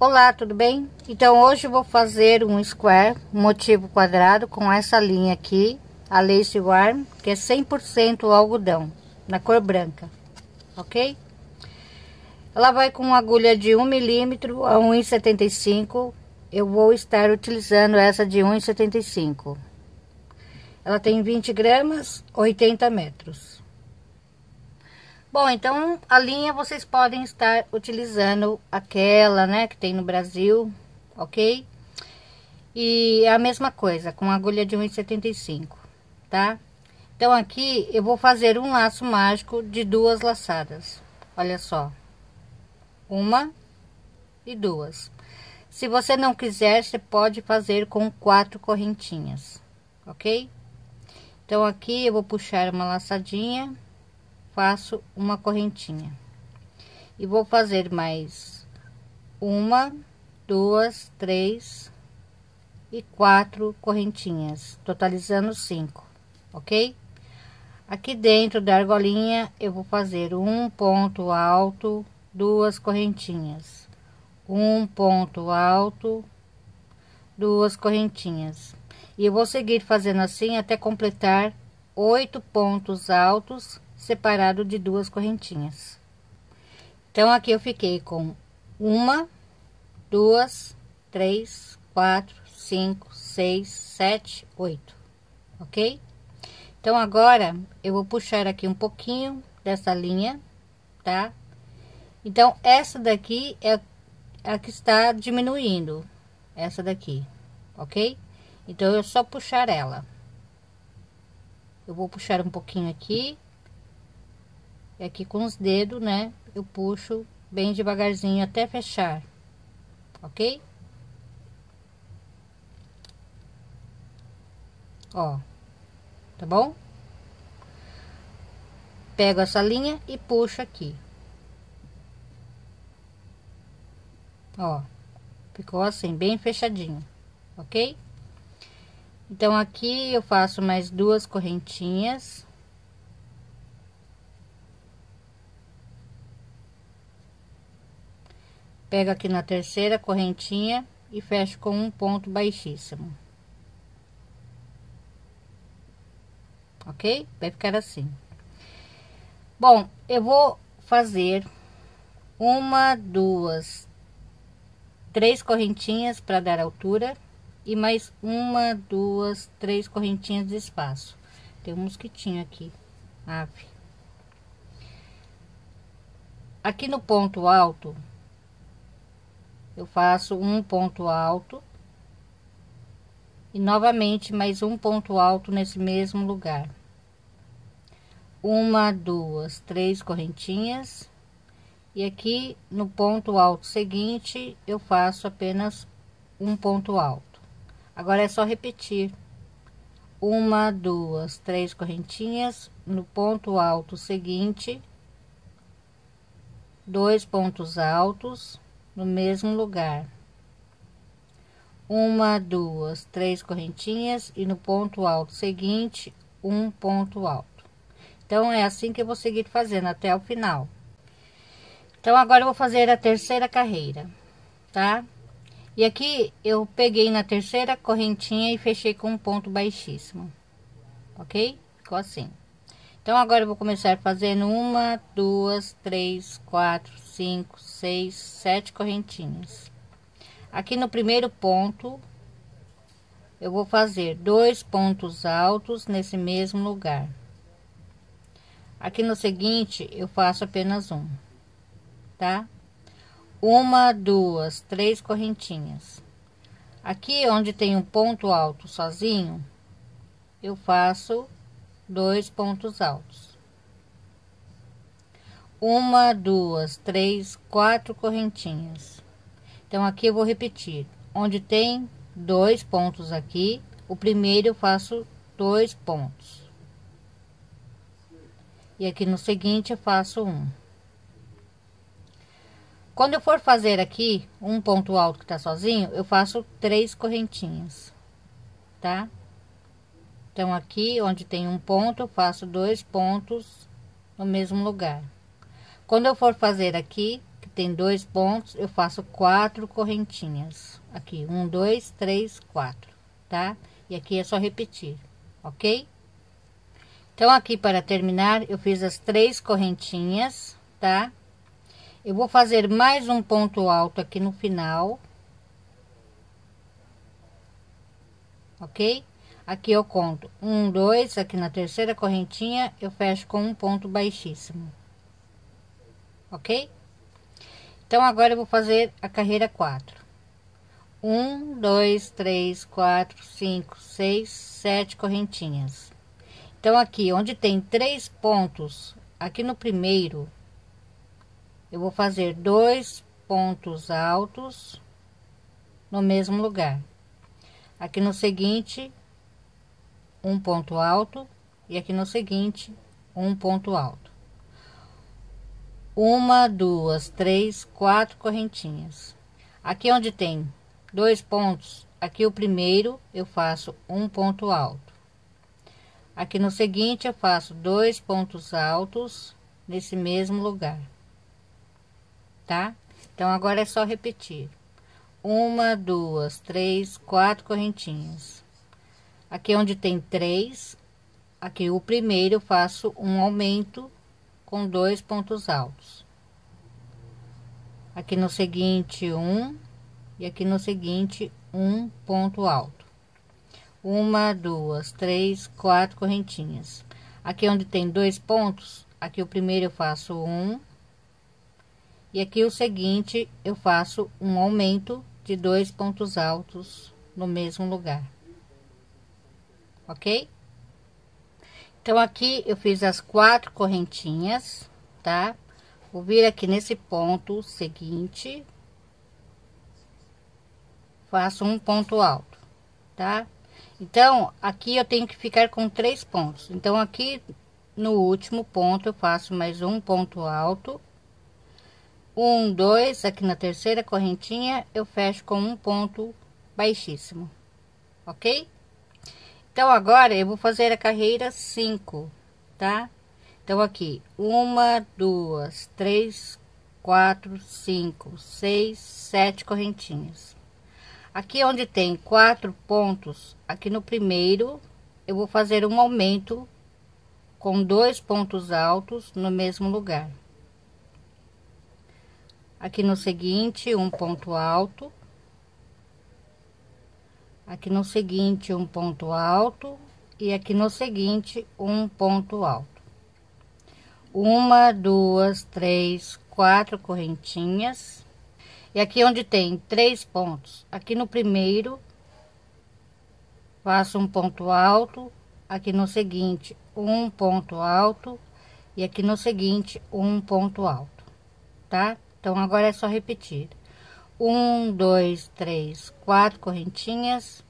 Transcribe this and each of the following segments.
Olá, tudo bem? Então hoje eu vou fazer um square, motivo quadrado com essa linha aqui, a lace warm, que é 100% algodão, na cor branca, ok? Ela vai com agulha de 1 milímetro a 1,75, eu vou estar utilizando essa de 1,75. Ela tem 20 gramas, 80 metros. Bom, então a linha vocês podem estar utilizando aquela, né, que tem no Brasil, ok? E é a mesma coisa, com agulha de 1,75, tá? Então aqui eu vou fazer um laço mágico de duas laçadas, olha só. Uma e duas. Se você não quiser, você pode fazer com quatro correntinhas, ok? Então aqui eu vou puxar uma laçadinha faço uma correntinha. E vou fazer mais uma duas três e quatro correntinhas totalizando cinco ok? Aqui dentro da argolinha eu vou fazer um ponto alto duas correntinhas. Um ponto alto duas correntinhas. E eu vou seguir fazendo assim até completar oito pontos altos separado de duas correntinhas. Então, aqui eu fiquei com uma, duas, três, quatro, cinco, seis, sete, oito, ok? Então, agora eu vou puxar aqui um pouquinho dessa linha, tá? Então, essa daqui é a que está diminuindo, essa daqui, ok? Então, eu só puxar ela. Eu vou puxar um pouquinho aqui e aqui com os dedos, né? Eu puxo bem devagarzinho até fechar, ok? Ó, tá bom? Pego essa linha e puxo aqui. Ó, ficou assim, bem fechadinho, ok? Então, aqui eu faço mais duas correntinhas. Pego aqui na terceira correntinha e fecho com um ponto baixíssimo. Ok? Vai ficar assim. Bom, eu vou fazer uma, duas, três correntinhas para dar altura e mais uma, duas, três correntinhas de espaço. Tem um mosquitinho aqui, ave. Aqui no ponto alto, eu faço um ponto alto e novamente mais um ponto alto nesse mesmo lugar. Uma duas três correntinhas. E aqui no ponto alto seguinte eu faço apenas um ponto alto. Agora é só repetir. Uma duas três correntinhas. No ponto alto seguinte dois pontos altos no mesmo lugar. Uma, duas, três correntinhas e no ponto alto seguinte, um ponto alto. Então, é assim que eu vou seguir fazendo até o final. Então, agora eu vou fazer a terceira carreira, tá? E aqui eu peguei na terceira correntinha e fechei com um ponto baixíssimo, ok? Ficou assim. Então, agora eu vou começar fazendo uma, duas, três, quatro, cinco, seis, sete correntinhas. Aqui no primeiro ponto, eu vou fazer dois pontos altos nesse mesmo lugar. Aqui no seguinte, eu faço apenas um, tá? Uma, duas, três correntinhas. Aqui onde tem um ponto alto sozinho, eu faço dois pontos altos. Uma, duas, três, quatro correntinhas. Então, aqui eu vou repetir. Onde tem dois pontos aqui, o primeiro eu faço dois pontos. E aqui no seguinte eu faço um. Quando eu for fazer aqui um ponto alto que tá sozinho, eu faço três correntinhas, tá? Então, aqui onde tem um ponto, faço dois pontos no mesmo lugar. Quando eu for fazer aqui, que tem dois pontos, eu faço quatro correntinhas. Aqui, um, dois, três, quatro, tá? E aqui é só repetir, ok? Então, aqui para terminar, eu fiz as três correntinhas, tá? Eu vou fazer mais um ponto alto aqui no final. Ok? Aqui eu conto um, dois, aqui na terceira correntinha eu fecho com um ponto baixíssimo. Ok? Então, agora eu vou fazer a carreira quatro. Um, dois, três, quatro, cinco, seis, sete correntinhas. Então, aqui onde tem três pontos, aqui no primeiro, eu vou fazer dois pontos altos no mesmo lugar. Aqui no seguinte, um ponto alto e aqui no seguinte um ponto alto. Uma duas três quatro correntinhas. Aqui onde tem dois pontos aqui o primeiro eu faço um ponto alto. Aqui no seguinte eu faço dois pontos altos nesse mesmo lugar tá? Então agora é só repetir. Uma duas três quatro correntinhas Aqui onde tem três, aqui o primeiro eu faço um aumento com dois pontos altos. Aqui no seguinte, um, e aqui no seguinte, um ponto alto. Uma, duas, três, quatro correntinhas. Aqui onde tem dois pontos, aqui o primeiro eu faço um, e aqui o seguinte eu faço um aumento de dois pontos altos no mesmo lugar ok? Então, aqui eu fiz as quatro correntinhas, tá? Vou vir aqui nesse ponto seguinte, faço um ponto alto, tá? Então, aqui eu tenho que ficar com três pontos. Então, aqui no último ponto, eu faço mais um ponto alto. Um, dois, aqui na terceira correntinha, eu fecho com um ponto baixíssimo, ok? Então, agora eu vou fazer a carreira 5, tá? Então, aqui, uma, duas, três, quatro, cinco, seis, sete correntinhas. Aqui onde tem quatro pontos, aqui no primeiro, eu vou fazer um aumento com dois pontos altos no mesmo lugar. Aqui no seguinte, um ponto alto aqui no seguinte um ponto alto e aqui no seguinte um ponto alto. Uma duas três quatro correntinhas. E aqui onde tem três pontos aqui no primeiro faço um ponto alto aqui no seguinte um ponto alto e aqui no seguinte um ponto alto tá? Então agora é só repetir um, dois, três, quatro correntinhas.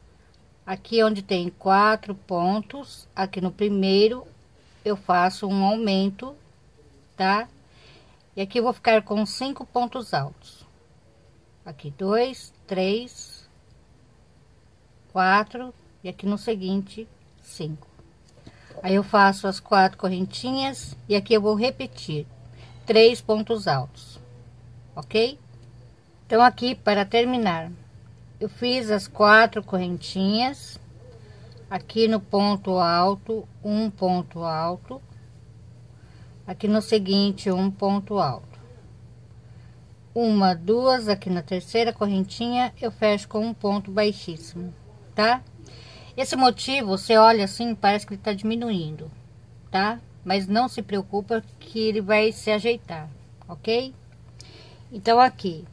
Aqui onde tem quatro pontos, aqui no primeiro eu faço um aumento, tá? E aqui vou ficar com cinco pontos altos. Aqui dois, três, quatro e aqui no seguinte cinco. Aí eu faço as quatro correntinhas e aqui eu vou repetir três pontos altos, ok? Então, aqui para terminar, eu fiz as quatro correntinhas, aqui no ponto alto, um ponto alto, aqui no seguinte, um ponto alto. Uma, duas, aqui na terceira correntinha, eu fecho com um ponto baixíssimo, tá? Esse motivo, você olha assim, parece que ele tá diminuindo, tá? Mas não se preocupa que ele vai se ajeitar, ok? Então, aqui,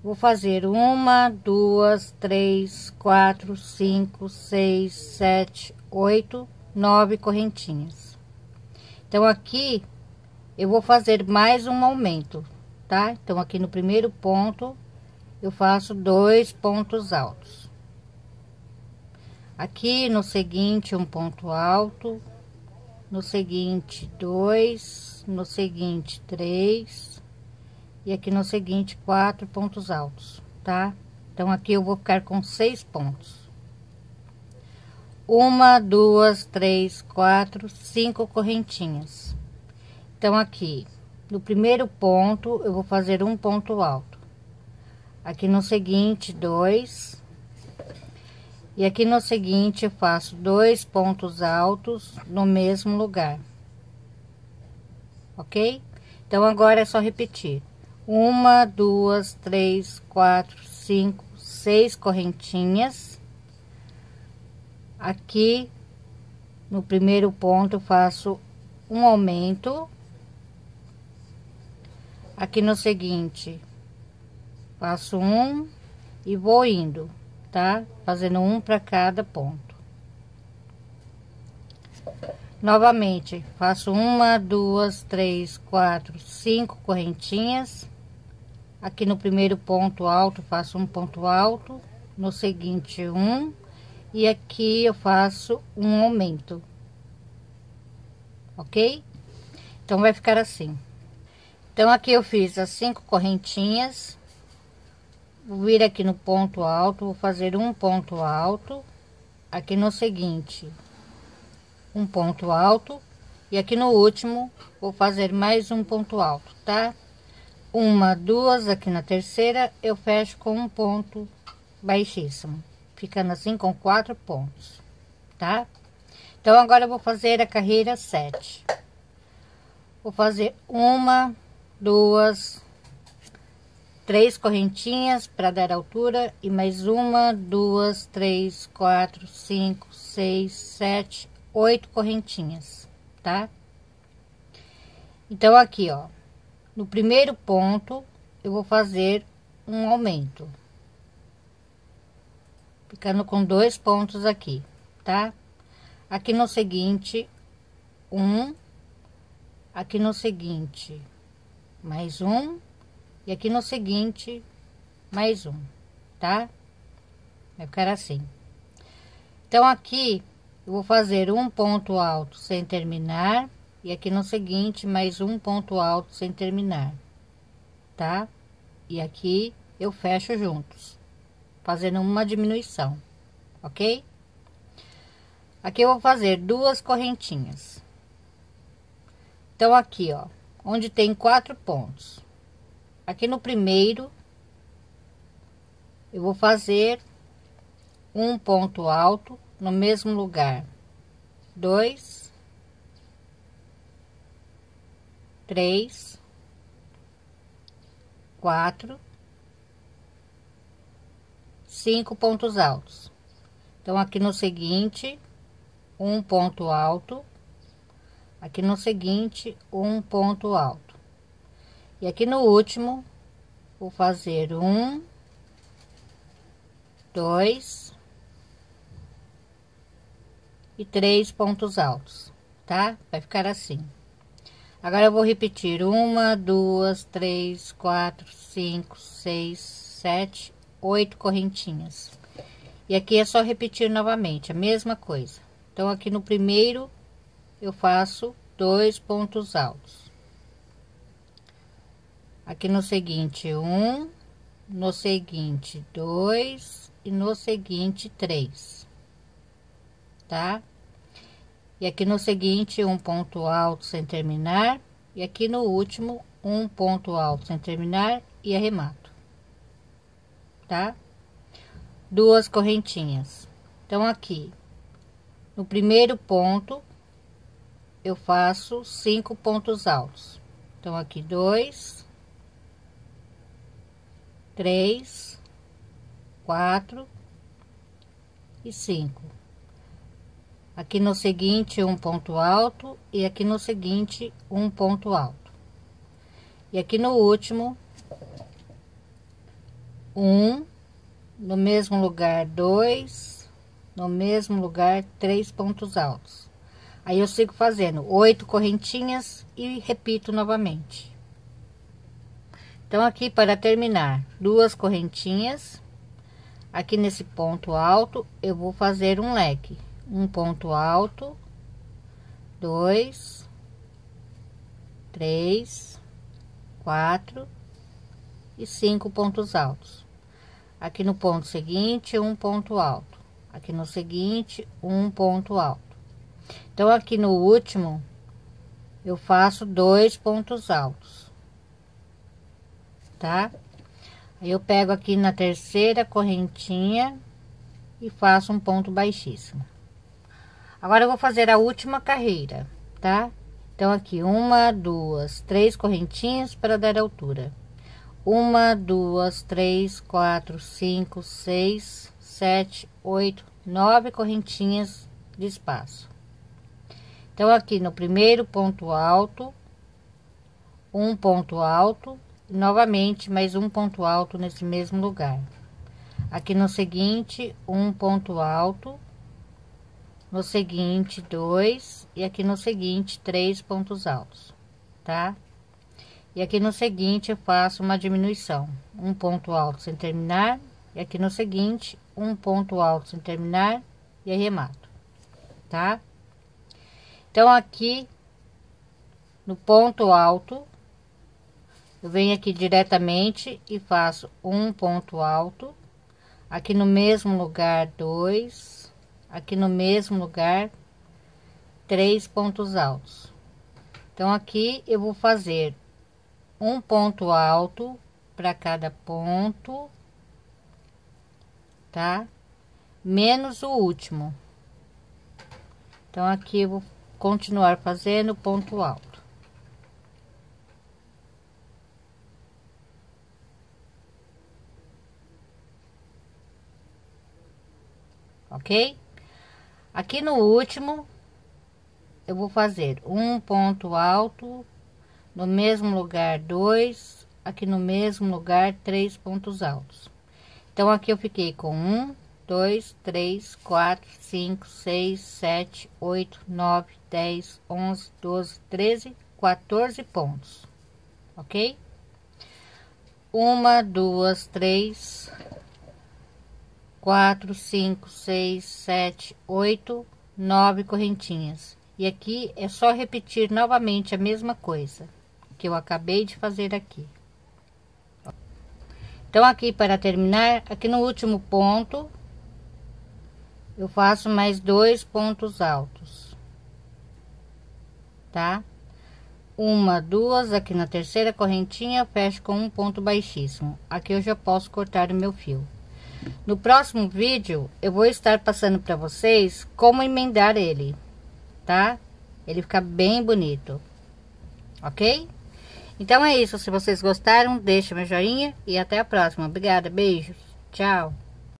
Vou fazer uma, duas, três, quatro, cinco, seis, sete, oito, nove correntinhas. Então, aqui eu vou fazer mais um aumento, tá? Então, aqui no primeiro ponto, eu faço dois pontos altos. Aqui no seguinte, um ponto alto. No seguinte, dois. No seguinte, três e aqui no seguinte quatro pontos altos, tá? Então aqui eu vou ficar com seis pontos. Uma, duas, três, quatro, cinco correntinhas. Então aqui no primeiro ponto eu vou fazer um ponto alto aqui no seguinte dois e aqui no seguinte eu faço dois pontos altos no mesmo lugar ok então agora é só repetir uma duas três quatro cinco seis correntinhas. Aqui no primeiro ponto faço um aumento. Aqui no seguinte faço um e vou indo tá? Fazendo um para cada ponto. Novamente faço uma duas três quatro cinco correntinhas aqui no primeiro ponto alto faço um ponto alto no seguinte um e aqui eu faço um aumento ok então vai ficar assim então, aqui eu fiz as cinco correntinhas. Vou vir aqui no ponto alto, vou fazer um ponto alto. Aqui no seguinte, um ponto alto. E aqui no último, vou fazer mais um ponto alto, tá? Uma, duas, aqui na terceira, eu fecho com um ponto baixíssimo. Ficando assim com quatro pontos, tá? Então, agora eu vou fazer a carreira sete. Vou fazer uma duas, três correntinhas para dar altura e mais uma, duas, três, quatro, cinco, seis, sete, oito correntinhas, tá? Então, aqui, ó, no primeiro ponto, eu vou fazer um aumento, ficando com dois pontos aqui, tá? Aqui no seguinte, um, aqui no seguinte, mais um. E aqui no seguinte mais um tá? Vai ficar assim. Então aqui eu vou fazer um ponto alto sem terminar e aqui no seguinte mais um ponto alto sem terminar tá e aqui eu fecho juntos fazendo uma diminuição ok aqui eu vou fazer duas correntinhas então aqui ó onde tem quatro pontos. Aqui no primeiro, eu vou fazer um ponto alto no mesmo lugar. Dois, três, quatro, cinco pontos altos. Então, aqui no seguinte, um ponto alto. Aqui no seguinte um ponto alto. E aqui no último vou fazer um dois e três pontos altos tá? Vai ficar assim agora eu vou repetir uma duas três quatro cinco seis sete oito correntinhas e aqui é só repetir novamente a mesma coisa então aqui no primeiro eu faço dois pontos altos. Aqui no seguinte, um, no seguinte, dois e no seguinte, três, tá? E aqui no seguinte, um ponto alto sem terminar, e aqui no último, um ponto alto sem terminar e arremato, tá? Duas correntinhas. Então, aqui, no primeiro ponto, eu faço cinco pontos altos. Então, aqui dois, três, quatro e cinco. Aqui no seguinte, um ponto alto e aqui no seguinte, um ponto alto. E aqui no último, um, no mesmo lugar, dois, no mesmo lugar, três pontos altos. Aí eu sigo fazendo oito correntinhas e repito novamente. Então, aqui para terminar, duas correntinhas. Aqui nesse ponto alto, eu vou fazer um leque. Um ponto alto, dois, três, quatro e cinco pontos altos. Aqui no ponto seguinte, um ponto alto. Aqui no seguinte, um ponto alto. Então, aqui no último, eu faço dois pontos altos, tá? Aí eu pego aqui na terceira correntinha e faço um ponto baixíssimo. Agora eu vou fazer a última carreira, tá? Então aqui uma, duas, três correntinhas para dar altura. Uma, duas, três, quatro, cinco, seis, sete, oito, nove correntinhas de espaço. Então, aqui no primeiro ponto alto, um ponto alto, novamente mais um ponto alto nesse mesmo lugar. Aqui no seguinte, um ponto alto, no seguinte, dois, e aqui no seguinte, três pontos altos, tá? E aqui no seguinte, eu faço uma diminuição, um ponto alto sem terminar, e aqui no seguinte, um ponto alto sem terminar, e arremato, tá? Então, aqui no ponto alto, eu venho aqui diretamente e faço um ponto alto, aqui no mesmo lugar, dois, aqui no mesmo lugar, três pontos altos. Então, aqui eu vou fazer um ponto alto para cada ponto, tá? Menos o último. Então, aqui eu vou continuar fazendo ponto alto. Ok? Aqui no último, eu vou fazer um ponto alto, no mesmo lugar dois, aqui no mesmo lugar três pontos altos. Então, aqui eu fiquei com um, dois, três, quatro, cinco, seis, sete, oito, nove, dez, onze, doze, treze, 14 pontos, ok? Uma, duas, três, quatro, cinco, seis, sete, oito, nove correntinhas. E aqui é só repetir novamente a mesma coisa que eu acabei de fazer aqui. Então, aqui para terminar, aqui no último ponto, eu faço mais dois pontos altos, tá? Uma, duas, aqui na terceira correntinha, fecho com um ponto baixíssimo. Aqui eu já posso cortar o meu fio. No próximo vídeo, eu vou estar passando para vocês como emendar ele, tá? Ele fica bem bonito, ok? Então é isso, se vocês gostaram, deixa meu joinha e até a próxima. Obrigada, beijos, tchau.